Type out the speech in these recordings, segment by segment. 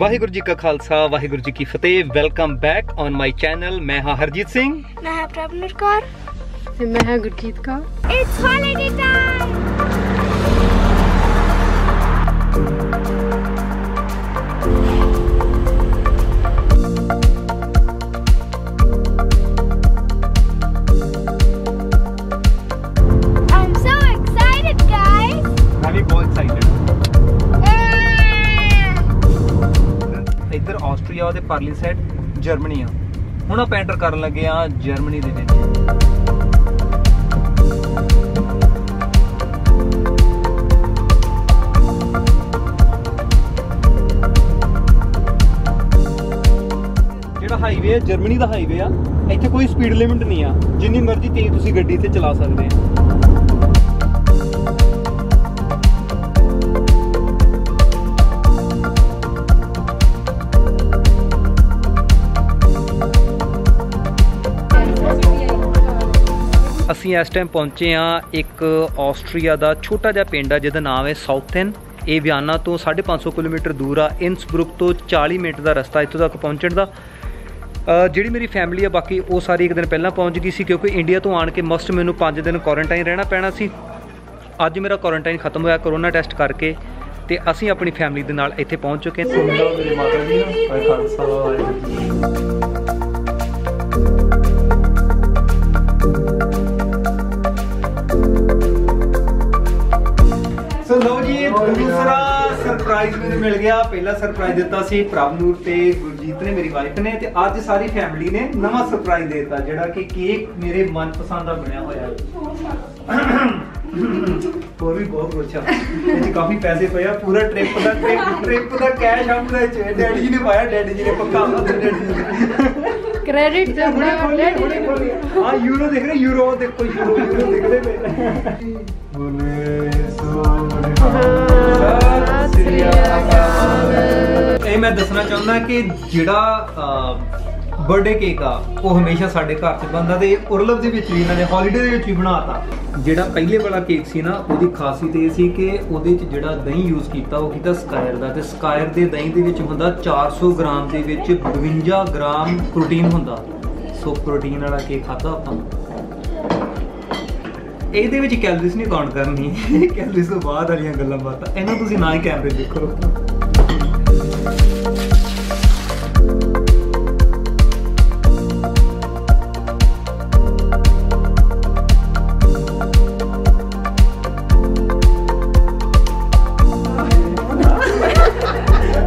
ਵਾਹਿਗੁਰੂ ਜੀ ਕਾ ਖਾਲਸਾ ਵਾਹਿਗੁਰੂ ਜੀ ਕੀ ਫਤਿਹ। Welcome back on my channel ਮੈਂ ਹਾਂ ਹਰਜੀਤ ਸਿੰਘ। ਮੈਂ ਹਾਂ ਪ੍ਰਭਨੁਰ ਕੌਰ। ਤੇ ਮੈਂ ਹਾਂ Gurjeet Kaur. It's holiday time ਇੱਧਰ ਆਸਟਰੀਆ ਪਰਲੀ ਸਾਈਡ ਜਰਮਨੀ ਆ। ਹੁਣ ਆਪਾਂ ਐਂਟਰ ਕਰਨ ਲੱਗੇ ਆ ਜਰਮਨੀ ਦੇ ਵਿੱਚ। ਜਿਹੜਾ ਹਾਈਵੇ ਹੈ ਜਰਮਨੀ ਦਾ ਹਾਈਵੇ ਆ, ਇੱਥੇ ਕੋਈ ਸਪੀਡ ਲਿਮਿਟ ਨਹੀਂ ਆ। ਜਿੰਨੀ ਮਰਜ਼ੀ ਤੇਜ਼ ਤੁਸੀਂ ਗੱਡੀ ਇੱਥੇ ਚਲਾ ਸਕਦੇ ਆ। ਅਸੀਂ ਇਸ ਟਾਈਮ ਪਹੁੰਚੇ ਆ ਇੱਕ ਆਸਟਰੀਆ ਦਾ ਛੋਟਾ ਜਿਹਾ ਪਿੰਡ ਆ, ਜਿਹਦਾ ਨਾਮ ਹੈ ਸਾਊਥਨ ਇਹ ਵਿਆਨਾ ਤੋਂ 550 ਕਿਲੋਮੀਟਰ ਦੂਰ ਆ। ਇਨਸਬਰੁਕ ਤੋਂ 40 ਮਿੰਟ ਦਾ ਰਸਤਾ ਇੱਥੋਂ ਤੱਕ ਪਹੁੰਚਣ ਦਾ। ਜਿਹੜੀ ਮੇਰੀ ਫੈਮਿਲੀ ਆ, ਬਾਕੀ ਉਹ ਸਾਰੀ ਇੱਕ ਦਿਨ ਪਹਿਲਾਂ ਪਹੁੰਚ ਗਈ ਸੀ, ਕਿਉਂਕਿ ਇੰਡੀਆ ਤੋਂ ਆਣ ਕੇ ਮਸਟ ਮੈਨੂੰ 5 ਦਿਨ ਕੁਆਰੰਟਾਈਨ ਰਹਿਣਾ ਪੈਣਾ ਸੀ। ਅੱਜ ਮੇਰਾ ਕੁਆਰੰਟਾਈਨ ਖਤਮ ਹੋਇਆ ਕਰੋਨਾ ਟੈਸਟ ਕਰਕੇ ਤੇ ਅਸੀਂ ਆਪਣੀ ਫੈਮਿਲੀ ਦੇ ਨਾਲ ਇੱਥੇ ਪਹੁੰਚ ਚੁੱਕੇ ਹਾਂ। ਮੇਰੇ ਮਾਤਾ ਜੀ ਵਾਹਿ ਖਾਲਸਾ, ਵਾਹਿਗੁਰੂ ਸਰਪ੍ਰਾਈਜ਼ ਮੈਨੂੰ ਮਿਲ ਗਿਆ। ਪਹਿਲਾ ਸਰਪ੍ਰਾਈਜ਼ ਦਿੱਤਾ ਸੀ ਪ੍ਰਭਨੂਰ ਤੇ ਗੁਰਜੀਤ ਨੇ ਮੇਰੀ ਵਾਈਫ ਨੇ ਤੇ ਅੱਜ ਸਾਰੀ ਫੈਮਿਲੀ ਨੇ ਨਵਾਂ ਸਰਪ੍ਰਾਈਜ਼ ਦਿੱਤਾ ਜਿਹੜਾ ਕਿ ਕੇਕ ਮੇਰੇ ਮਨਪਸੰਦ ਦਾ ਬਣਿਆ ਹੋਇਆ ਹੈ। ਹੋਰ ਵੀ ਬਹੁਤ ਕੁਛ ਆ। ਇਹ ਕਾਫੀ ਪੈਸੇ ਪਏ ਆ। ਪੂਰਾ ਟ੍ਰਿਪ ਦਾ ਟ੍ਰਿਪ ਟ੍ਰਿਪ ਦਾ ਕੈਸ਼ ਆ ਪੂਰਾ ਇਹ 'ਚ। ਡੈਡੀ ਜੀ ਨੇ ਪਾਇਆ ਡੈਡੀ ਜੀ ਨੇ ਪੱਕਾ ਉਹਦੇ ਡੈਡੀ ਜੀ ਕ੍ਰੈਡਿਟ ਤੇ ਹੁਣੇ ਖੋਲੀ ਹੁਣੇ ਖੋਲੀ ਹਾਂ ਯੂਰੋ ਦੇਖ ਰਹੇ ਯੂਰੋ ਦੇਖੋ ਯੂਰੋ ਯੂਰੋ ਦਿਖਦੇ ਪਏ ਬੋਲੇ ਸਤਿ ਸ੍ਰੀ ਅਕਾਲ ਇਹ ਮੈਂ ਦੱਸਣਾ ਚਾਹੁੰਦਾ ਕਿ ਜਿਹੜਾ ਬਰਥਡੇ ਕੇਕ ਆ, ਉਹ ਹਮੇਸ਼ਾ ਸਾਡੇ ਘਰ 'ਚ ਬਣਦਾ ਤੇ ਉਰਲਵ ਦੇ ਵਿੱਚ ਵੀ ਇਹਨਾਂ ਨੇ ਹੌਲੀਡੇ ਦੇ ਵਿੱਚ ਵੀ ਬਣਾਤਾ ਜਿਹੜਾ ਪਹਿਲੇ ਵਾਲਾ ਕੇਕ ਸੀ ਨਾ, ਉਹਦੀ ਖਾਸੀਅਤ ਇਹ ਸੀ ਕਿ ਉਹਦੇ 'ਚ ਜਿਹੜਾ ਦਹੀਂ ਯੂਜ਼ ਕੀਤਾ, ਉਹ ਕੀਤਾ ਸਕਾਇਰ ਦਾ ਤੇ ਸਕਾਇਰ ਦੇ ਦਹੀਂ ਦੇ ਵਿੱਚ ਹੁੰਦਾ 400 ਗ੍ਰਾਮ ਦੇ ਵਿੱਚ 52 ਗ੍ਰਾਮ ਪ੍ਰੋਟੀਨ ਹੁੰਦਾ। ਸੋ ਪ੍ਰੋਟੀਨ ਵਾਲਾ ਕੇਕ ਖਾਦਾ ਆਪਾਂ। ਇਹਦੇ ਵਿੱਚ ਕੈਲਰੀਜ਼ ਨਹੀਂ ਕਾਊਂਟ ਕਰਨੀ ਕੈਲਰੀਜ਼ ਤੋਂ ਬਾਅਦ ਵਾਲੀਆਂ ਗੱਲਾਂ ਬਾਤਾਂ। ਇਹਨਾਂ ਤੁਸੀਂ ਨਾ ਹੀ ਕੈਮਰੇ ਦੇਖੋ।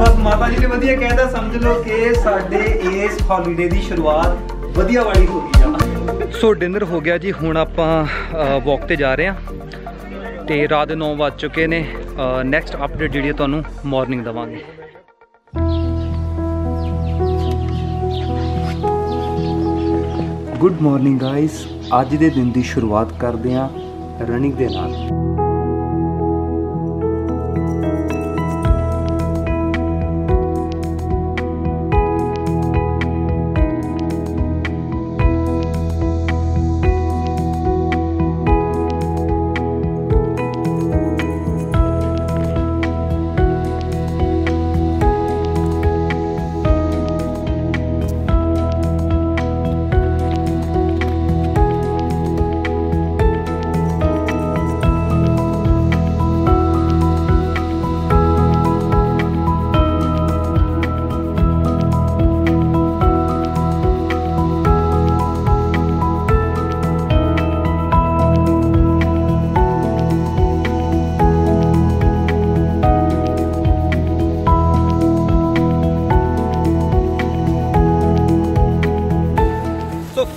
ਬਸ ਮਾਤਾ ਜੀ ਨੇ ਵਧੀਆ ਕਹਿਦਾ ਸਮਝ ਲਓ ਕਿ ਸਾਡੇ ਇਸ ਹੌਲੀਡੇ ਦੀ ਸ਼ੁਰੂਆਤ ਵਧੀਆ ਵਾਲੀ ਹੋ ਗਈ ਆ। ਸੋ ਡਿਨਰ ਹੋ ਗਿਆ ਜੀ, ਹੁਣ ਆਪਾਂ ਵਾਕ ਤੇ ਜਾ ਰਹੇ ਹਾਂ ਤੇ ਰਾਤ ਦੇ 9 ਵੱਜ ਚੁੱਕੇ ਨੇ ਨੈਕਸਟ ਅਪਡੇਟ ਜਿਹੜੀ ਹੈ ਤੁਹਾਨੂੰ ਮਾਰਨਿੰਗ ਦਵਾਂਗੇ। ਗੁੱਡ ਮਾਰਨਿੰਗ ਗਾਇਸ ਅੱਜ ਦੇ ਦਿਨ ਦੀ ਸ਼ੁਰੂਆਤ ਕਰਦੇ ਹਾਂ ਰਨਿੰਗ ਦੇ ਨਾਲ।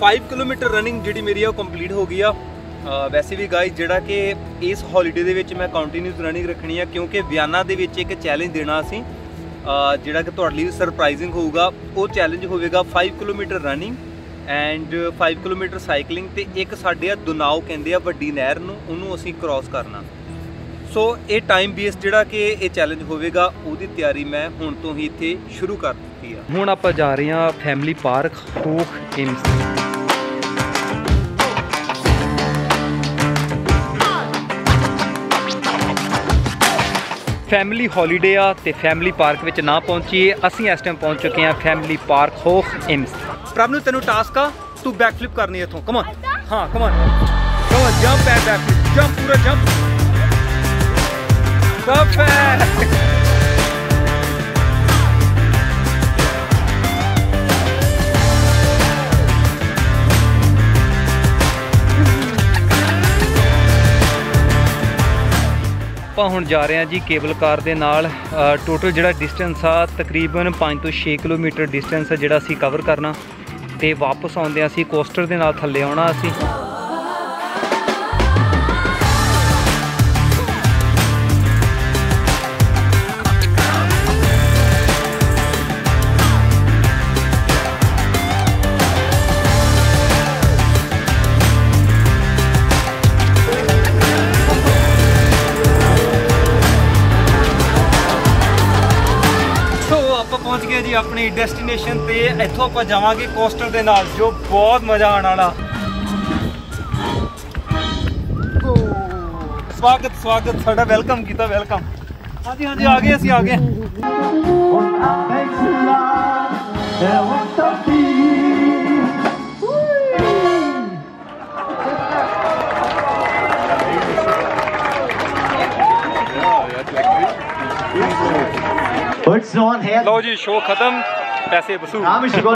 5 ਕਿਲੋਮੀਟਰ ਰਨਿੰਗ ਜਿਹੜੀ ਮੇਰੀ ਆ ਉਹ ਕੰਪਲੀਟ ਹੋ ਗਈ ਆ। ਵੈਸੇ ਵੀ ਗਾਇਸ ਜਿਹੜਾ ਕਿ ਇਸ ਹੌਲੀਡੇ ਦੇ ਵਿੱਚ ਮੈਂ ਕੰਟੀਨਿਊਸ ਰਨਿੰਗ ਰੱਖਣੀ ਆ, ਕਿਉਂਕਿ ਵਿਆਨਾ ਦੇ ਵਿੱਚ ਇੱਕ ਚੈਲੰਜ ਦੇਣਾ ਸੀ ਜਿਹੜਾ ਕਿ ਤੁਹਾਡੇ ਲਈ ਸਰਪ੍ਰਾਈਜ਼ਿੰਗ ਹੋਊਗਾ, ਉਹ ਚੈਲੰਜ ਹੋਵੇਗਾ 5 kilometre running and 5 kilometre cycling ਤੇ ਇੱਕ ਸਾਡੇ ਆ ਦੁਨਾਓ ਕਹਿੰਦੇ ਆ, ਵੱਡੀ ਨਹਿਰ ਨੂੰ, ਉਹਨੂੰ ਅਸੀਂ ਕ੍ਰਾਸ ਕਰਨਾ। ਸੋ ਇਹ ਟਾਈਮ ਬੇਸ ਜਿਹੜਾ ਕਿ ਇਹ ਚੈਲੰਜ ਹੋਵੇਗਾ, ਉਹਦੀ ਤਿਆਰੀ ਮੈਂ ਹੁਣ ਤੋਂ ਹੀ ਇੱਥੇ ਸ਼ੁਰੂ ਕਰ ਦਿੱਤੀ ਆ। ਹੁਣ ਆਪਾਂ ਜਾ ਰਹੇ ਹਾਂ ਫੈਮਿਲੀ ਪਾਰਕ ਹੋਖ ਏਮਸ ਫੈਮਿਲੀ ਹੌਲੀਡੇ ਆ ਤੇ ਫੈਮਿਲੀ ਪਾਰਕ ਵਿੱਚ ਨਾ ਪਹੁੰਚੀਏ। ਅਸੀਂ ਇਸ ਟਾਈਮ ਪਹੁੰਚ ਚੁੱਕੇ ਹਾਂ ਫੈਮਿਲੀ ਪਾਰਕ ਹੋਖ ਇਮਸ ਪ੍ਰਭ ਨੂੰ ਤੈਨੂੰ ਟਾਸਕ ਆ, ਤੂੰ ਬੈਕ ਫਲਿਪ ਕਰਨੀ ਹੈ ਇੱਥੋਂ। ਕਮ ਔਨ ਹਾਂ come on come on jump and back flip jump ਪੂਰਾ ਜੰਪ ਪਰਫੈਕਟ ਆਪਾਂ ਹੁਣ ਜਾ ਰਹੇ ਹਾਂ ਜੀ ਕੇਬਲ ਕਾਰ ਦੇ ਨਾਲ। ਟੋਟਲ ਜਿਹੜਾ ਡਿਸਟੈਂਸ ਆ, ਤਕਰੀਬਨ 5 ਤੋਂ 6 ਕਿਲੋਮੀਟਰ ਡਿਸਟੈਂਸ ਜਿਹੜਾ ਅਸੀਂ ਕਵਰ ਕਰਨਾ। ਤੇ ਵਾਪਸ ਆਉਂਦੇ ਅਸੀਂ ਕੋਸਟਰ ਦੇ ਨਾਲ ਥੱਲੇ ਆਉਣਾ ਅਸੀਂ। ਆਪਣੀ ਡੈਸਟੀਨੇਸ਼ਨ ਤੇ ਇੱਥੋਂ ਆਪਾਂ ਜਾਵਾਂਗੇ ਕੋਸਟਰ ਦੇ ਨਾਲ ਜੋ ਬਹੁਤ ਮਜ਼ਾ ਆਉਣ ਵਾਲਾ। ਓ, ਸਵਾਗਤ ਸਵਾਗਤ ਸਾਡਾ ਵੈਲਕਮ ਕੀਤਾ ਵੈਲਕਮ ਹਾਂਜੀ ਹਾਂਜੀ ਆ ਗਏ ਅਸੀਂ ਆ ਗਏ। Puts on head. ਲਓ ਜੀ ਸ਼ੋਅ ਖਤਮ ਪੈਸੇ ਵਸੂਲ should go.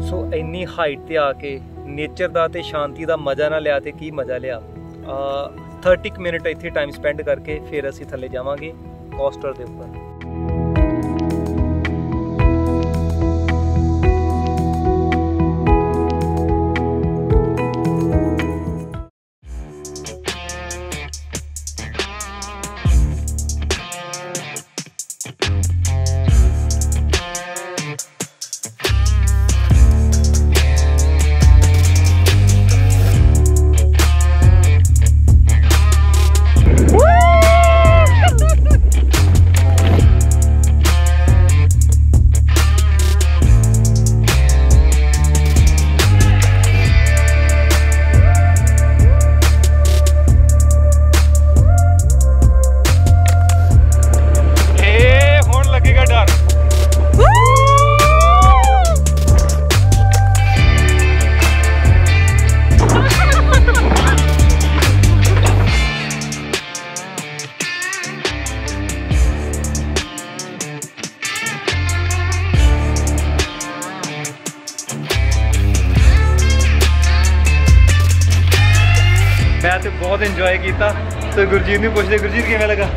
ਸੋ ਇੰਨੀ ਹਾਈਟ ਤੇ ਆ ਕੇ ਨੇਚਰ ਦਾ ਤੇ ਸ਼ਾਂਤੀ ਦਾ ਮਜ਼ਾ ਨਾ ਲਿਆ ਤੇ ਕੀ ਮਜ਼ਾ ਲਿਆ ਆ 30 ਕੁ ਮਿੰਟ ਇੱਥੇ ਟਾਈਮ ਸਪੈਂਡ ਕਰਕੇ ਫਿਰ ਅਸੀਂ ਥੱਲੇ ਜਾਵਾਂਗੇ ਕੋਸਟਰ ਦੇ ਉੱਪਰ ਬਹੁਤ ਇੰਜੋਏ ਕੀਤਾ। ਤੇ ਗੁਰਜੀਤ ਨੂੰ ਪੁੱਛਦੇ ਗੁਰਜੀਤ ਕਿਵੇਂ ਲੱਗਾ?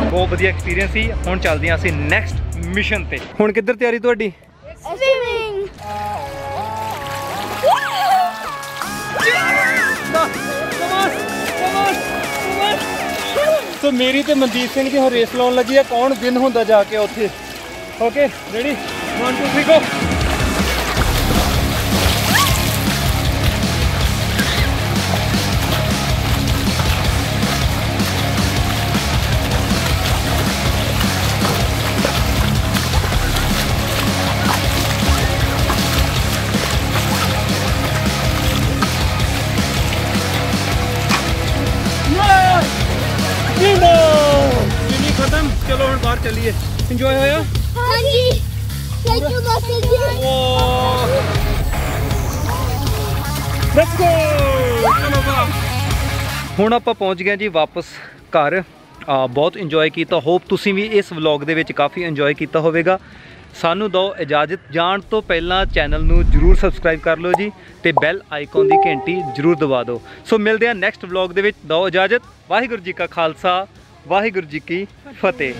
ਬਹੁਤ ਵਧੀਆ ਐਕਸਪੀਰੀਅੰਸ ਸੀ। ਹੁਣ ਚੱਲਦੇ ਹਾਂ ਅਸੀਂ ਨੈਕਸਟ ਮਿਸ਼ਨ ਤੇ। ਹੁਣ ਕਿੱਧਰ ਤਿਆਰੀ ਤੁਹਾਡੀ. ਸੋ ਮੇਰੀ ਤੇ ਮਨਦੀਪ ਸਿੰਘ ਦੀ ਹੁਣ ਰੇਸ ਲਾਉਣ ਲੱਗੀ ਆ। ਕੌਣ ਵਿਨ ਹੁੰਦਾ ਜਾ ਕੇ ਉੱਥੇ? ਓਕੇ ਰੈਡੀ 1 2 3 ਗੋ ਚੱਲੀਏ। ਇੰਜੋਏ ਹੋਇਆ ਹਾਂਜੀ। Thank you master ji. Let's go ਹੁਣ ਆਪਾਂ ਪਹੁੰਚ ਗਏ ਜੀ ਵਾਪਸ ਘਰ। ਆ, ਬਹੁਤ ਇੰਜੋਏ ਕੀਤਾ। ਹੋਪ ਤੁਸੀਂ ਵੀ ਇਸ ਵਲੌਗ ਦੇ ਵਿੱਚ ਕਾਫੀ ਇੰਜੋਏ ਕੀਤਾ ਹੋਵੇਗਾ। ਸਾਨੂੰ ਦਿਓ ਇਜਾਜ਼ਤ। ਜਾਣ ਤੋਂ ਪਹਿਲਾਂ ਚੈਨਲ ਨੂੰ ਜਰੂਰ ਸਬਸਕ੍ਰਾਈਬ ਕਰ ਲਓ ਜੀ ਤੇ ਬੈਲ ਆਈਕਨ ਦੀ ਘੰਟੀ ਜਰੂਰ ਦਬਾ ਦਿਓ। ਸੋ ਮਿਲਦੇ ਹਾਂ ਨੈਕਸਟ ਵਲੌਗ ਦੇ ਵਿੱਚ। ਦਿਓ ਇਜਾਜ਼ਤ। ਵਾਹਿਗੁਰੂ ਜੀ ਕਾ ਖਾਲਸਾ ਵਾਹਿਗੁਰੂ ਜੀ ਕੀ ਫਤਿਹ।